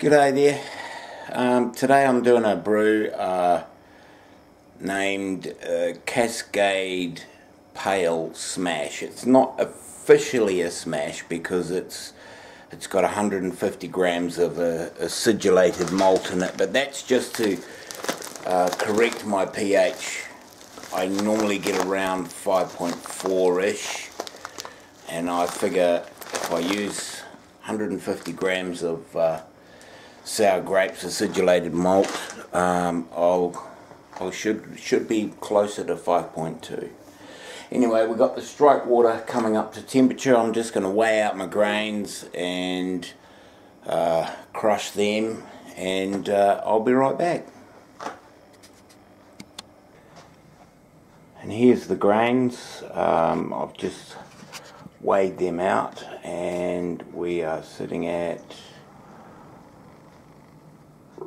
G'day there. Um, today I'm doing a brew uh, named uh, Cascade Pale Smash. It's not officially a smash because it's it's got 150 grams of uh, acidulated malt in it, but that's just to uh, correct my pH. I normally get around 5.4-ish, and I figure if I use 150 grams of uh, sour grapes acidulated malt um, I'll I should should be closer to 5.2 anyway we've got the strike water coming up to temperature. I'm just going to weigh out my grains and uh, crush them and uh, I'll be right back. And here's the grains. Um, I've just weighed them out and we are sitting at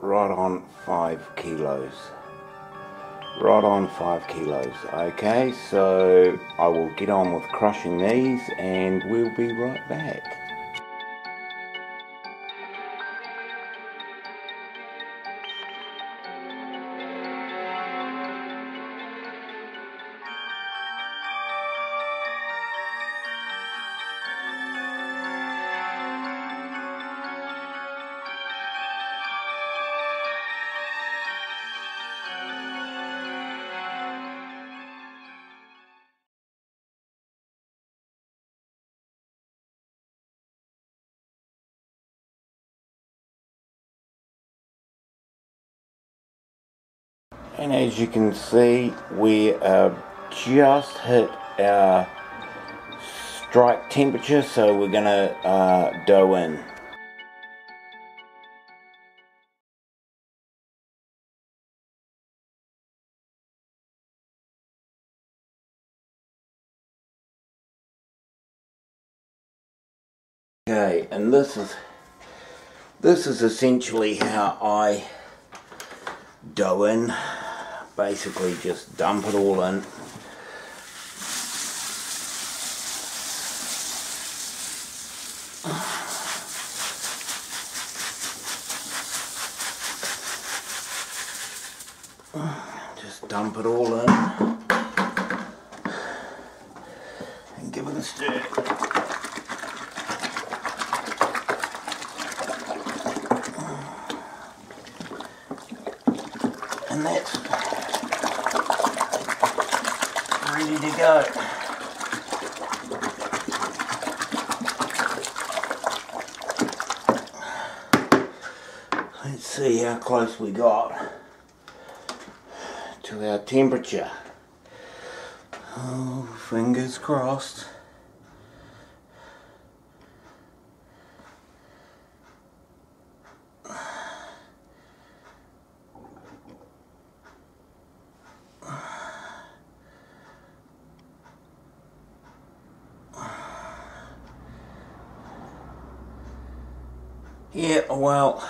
right on five kilos. Right on five kilos. Okay so I will get on with crushing these and we'll be right back and as you can see we have just hit our strike temperature so we're gonna uh, dough in. Okay and this is this is essentially how I dough in basically just dump it all in. Just dump it all in. And give it a stir. And that's ready to go. Let's see how close we got to our temperature. Oh, fingers crossed. Yeah, well,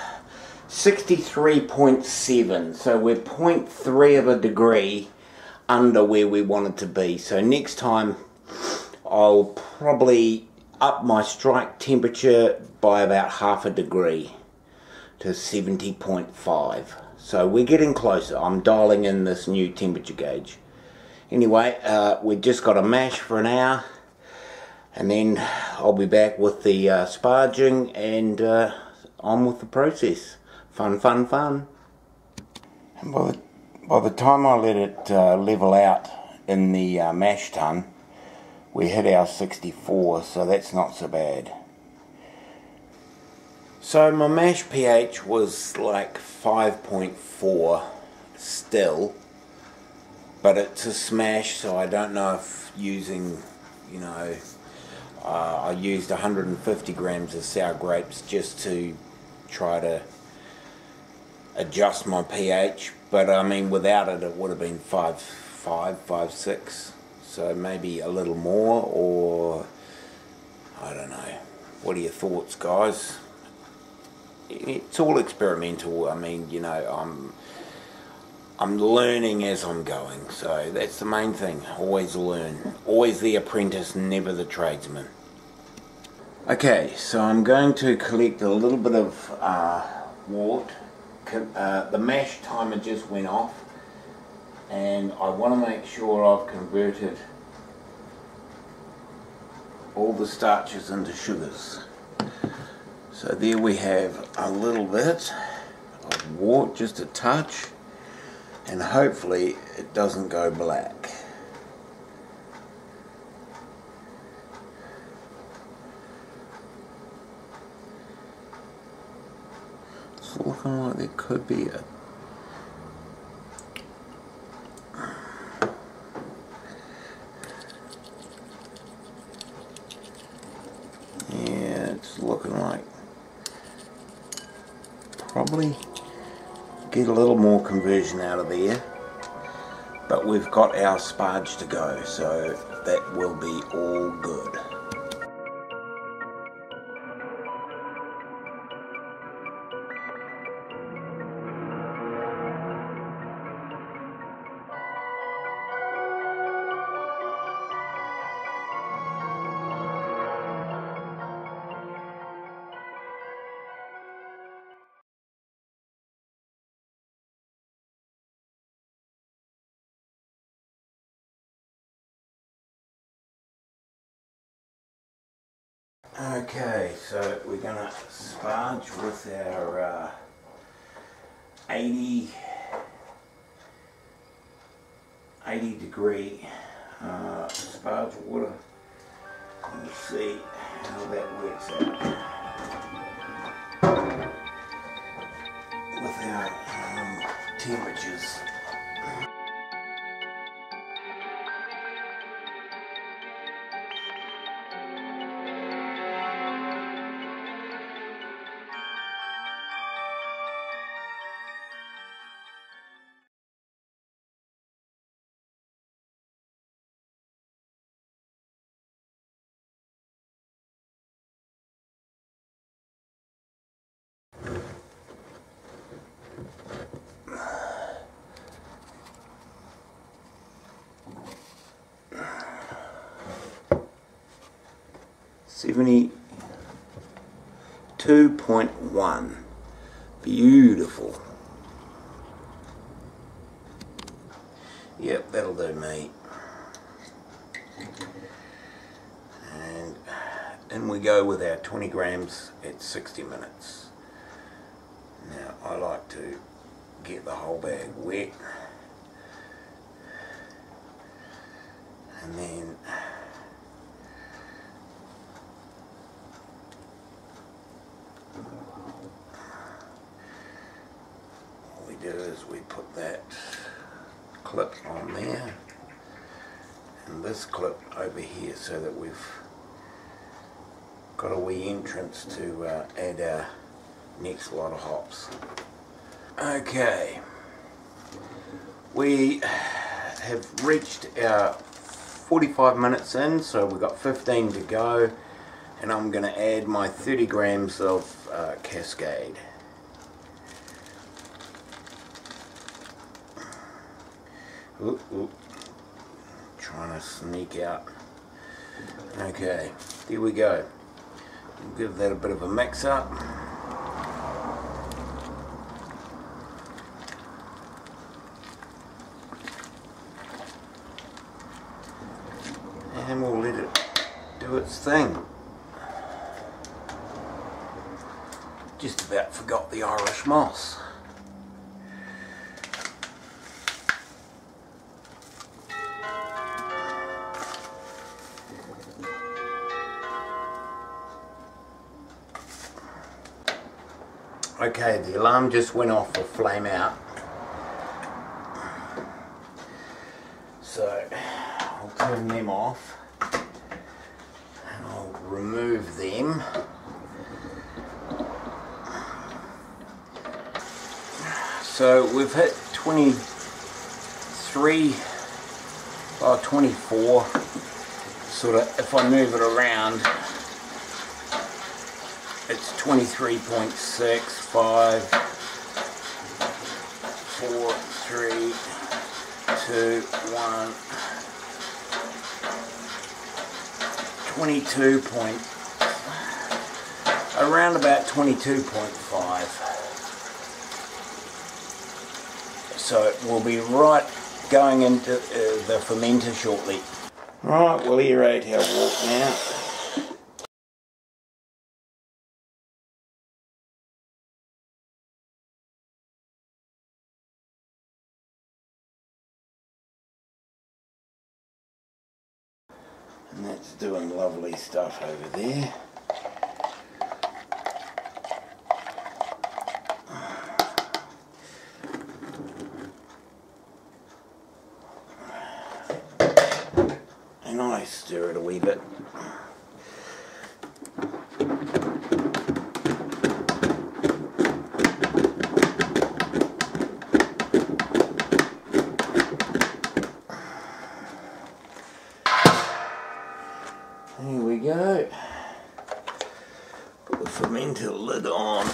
63.7, so we're 0.3 of a degree under where we wanted to be. So next time I'll probably up my strike temperature by about half a degree to 70.5. So we're getting closer. I'm dialing in this new temperature gauge. Anyway, uh, we've just got to mash for an hour and then I'll be back with the uh, sparging and uh, on with the process. Fun, fun, fun. And by the, by the time I let it uh, level out in the uh, mash tun, we hit our 64, so that's not so bad. So my mash pH was like 5.4 still, but it's a smash, so I don't know if using, you know, uh, I used 150 grams of sour grapes just to try to adjust my pH. But I mean, without it, it would have been five, five, five, six. So maybe a little more, or I don't know. What are your thoughts, guys? It's all experimental. I mean, you know, I'm I'm learning as I'm going. So that's the main thing. Always learn. Always the apprentice, never the tradesman. Okay, so I'm going to collect a little bit of uh, wort. Uh, the mash timer just went off and I want to make sure I've converted all the starches into sugars. So there we have a little bit of wort, just a touch, and hopefully it doesn't go black. Looking like there could be a Yeah, it's looking like probably get a little more conversion out of there but we've got our sparge to go so that will be all good Okay, so we're going to sparge with our uh, 80, 80 degree uh, sparge water. You see how that works out. With our um, temperatures. Seventy-two point one. Beautiful. Yep, that'll do me. And we go with our 20 grams at 60 minutes. Now I like to get the whole bag wet. And then is we put that clip on there and this clip over here so that we've got a wee entrance to uh, add our next lot of hops. Okay, we have reached our 45 minutes in so we've got 15 to go and I'm going to add my 30 grams of uh, Cascade. Oop, oop. Trying to sneak out. Okay, here we go. Give that a bit of a mix up. And we'll let it do its thing. Just about forgot the Irish moss. Okay, the alarm just went off for flame out. So I'll turn them off and I'll remove them. So we've hit 23 or 24 sort of if I move it around it's 23.6 5 4 3 2 1 22 point around about 22.5 so it will be right going into uh, the fermenter shortly. Right, we'll aerate our wort now. And that's doing lovely stuff over there. And I stir it a wee bit. There we go. Put the fermenter lid on.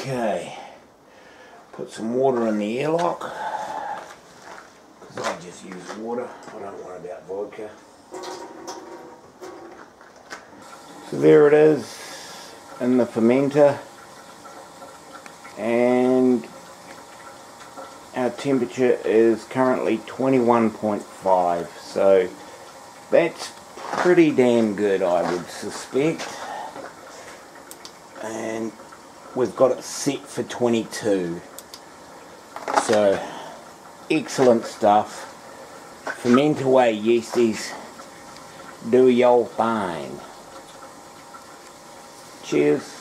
Okay. Put some water in the airlock. Because I just use water. I don't worry about vodka. So there it is in the fermenter and our temperature is currently 21.5 so that's pretty damn good I would suspect and we've got it set for 22 so excellent stuff. Ferment away yeasties do your thing cheers